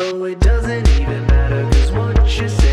Oh, it doesn't even matter, cause what you say.